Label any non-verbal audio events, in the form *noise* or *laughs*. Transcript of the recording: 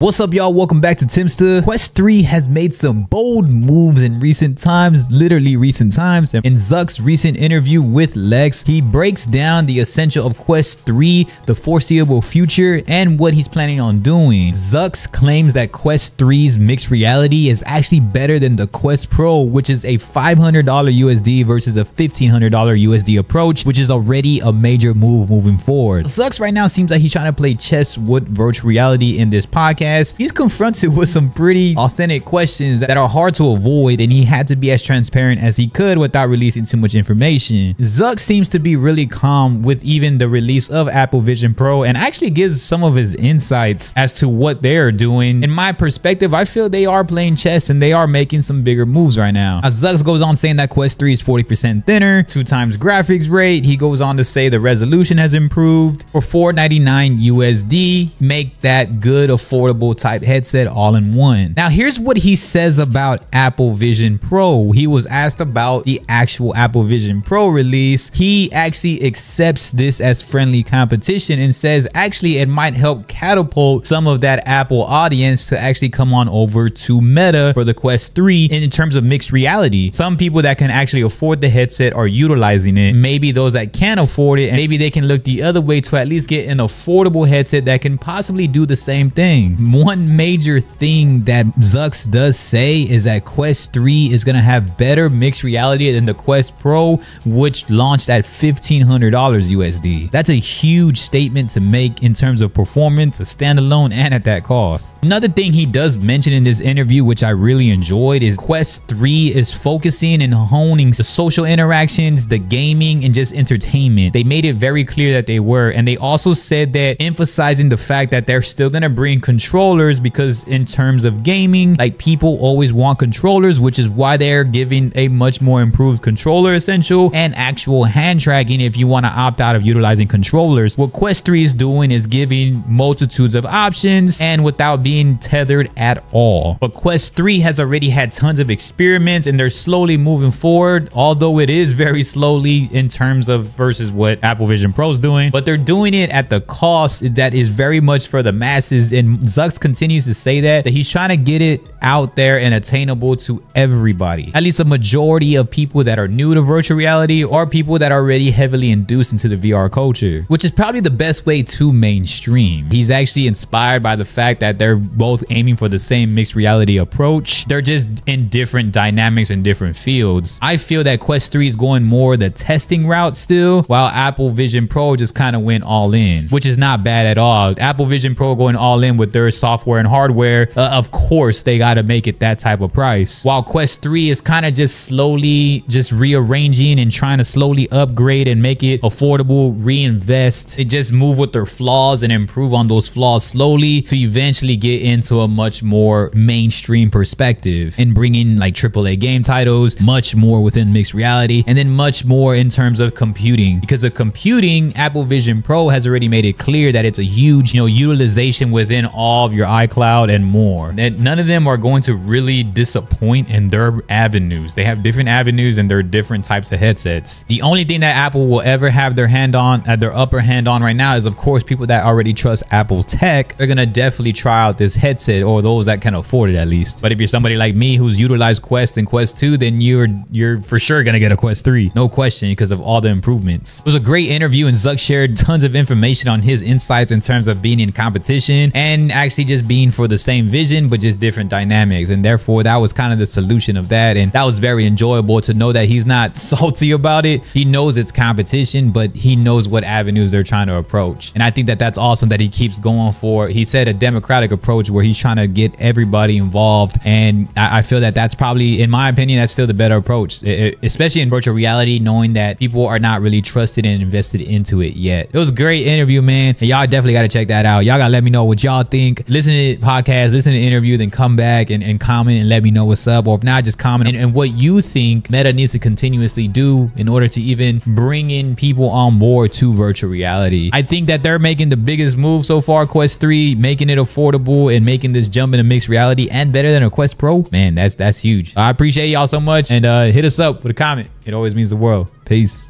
What's up, y'all? Welcome back to Timstuh. Quest 3 has made some bold moves in recent times, literally recent times. In Zuck's recent interview with Lex, he breaks down the essential of Quest 3, the foreseeable future, and what he's planning on doing. Zucks claims that Quest 3's mixed reality is actually better than the Quest Pro, which is a $500 USD versus a $1,500 USD approach, which is already a major move moving forward. Zucks right now seems like he's trying to play chess with virtual reality in this podcast he's confronted with some pretty authentic questions that are hard to avoid and he had to be as transparent as he could without releasing too much information. Zuck seems to be really calm with even the release of Apple Vision Pro and actually gives some of his insights as to what they're doing. In my perspective, I feel they are playing chess and they are making some bigger moves right now. As Zuck goes on saying that Quest 3 is 40% thinner, two times graphics rate. He goes on to say the resolution has improved for 499 USD. Make that good, affordable type headset all in one. Now, here's what he says about Apple Vision Pro. He was asked about the actual Apple Vision Pro release. He actually accepts this as friendly competition and says actually it might help catapult some of that Apple audience to actually come on over to Meta for the Quest 3 in terms of mixed reality. Some people that can actually afford the headset are utilizing it. Maybe those that can't afford it, and maybe they can look the other way to at least get an affordable headset that can possibly do the same thing one major thing that Zucks does say is that Quest 3 is going to have better mixed reality than the Quest Pro, which launched at $1,500 USD. That's a huge statement to make in terms of performance, a standalone, and at that cost. Another thing he does mention in this interview, which I really enjoyed, is Quest 3 is focusing and honing the social interactions, the gaming, and just entertainment. They made it very clear that they were, and they also said that emphasizing the fact that they're still going to bring control controllers because in terms of gaming, like people always want controllers, which is why they're giving a much more improved controller essential and actual hand tracking if you want to opt out of utilizing controllers. What Quest 3 is doing is giving multitudes of options and without being tethered at all. But Quest 3 has already had tons of experiments and they're slowly moving forward, although it is very slowly in terms of versus what Apple Vision Pro is doing, but they're doing it at the cost that is very much for the masses and Continues to say that, that he's trying to get it out there and attainable to everybody. At least a majority of people that are new to virtual reality or people that are already heavily induced into the VR culture, which is probably the best way to mainstream. He's actually inspired by the fact that they're both aiming for the same mixed reality approach. They're just in different dynamics and different fields. I feel that Quest 3 is going more the testing route still, while Apple Vision Pro just kind of went all in, which is not bad at all. Apple Vision Pro going all in with their software and hardware, uh, of course, they got to make it that type of price. While Quest 3 is kind of just slowly just rearranging and trying to slowly upgrade and make it affordable, reinvest, it just move with their flaws and improve on those flaws slowly to eventually get into a much more mainstream perspective and bringing like AAA game titles, much more within mixed reality, and then much more in terms of computing. Because of computing, Apple Vision Pro has already made it clear that it's a huge, you know, utilization within all of your iCloud and more. That none of them are going to really disappoint in their avenues. They have different avenues and they're different types of headsets. The only thing that Apple will ever have their hand on, at uh, their upper hand on right now is of course people that already trust Apple tech. They're gonna definitely try out this headset or those that can afford it at least. But if you're somebody like me who's utilized Quest and Quest 2, then you're you're for sure gonna get a Quest 3. No question because of all the improvements. It was a great interview and Zuck shared tons of information on his insights in terms of being in competition and actually just being for the same vision, but just different dynamics. And therefore, that was kind of the solution of that. And that was very enjoyable to know that he's not *laughs* salty about it. He knows it's competition, but he knows what avenues they're trying to approach. And I think that that's awesome that he keeps going for. He said a democratic approach where he's trying to get everybody involved. And I, I feel that that's probably, in my opinion, that's still the better approach, it, it, especially in virtual reality, knowing that people are not really trusted and invested into it yet. It was a great interview, man. And y'all definitely got to check that out. Y'all got to let me know what y'all think. Listen to podcast, listen to interview, then come back and, and comment and let me know what's up. Or if not, just comment and, and what you think Meta needs to continuously do in order to even bring in people on board to virtual reality. I think that they're making the biggest move so far, Quest 3, making it affordable and making this jump into mixed reality and better than a Quest Pro. Man, that's that's huge. I appreciate y'all so much and uh, hit us up with a comment. It always means the world. Peace.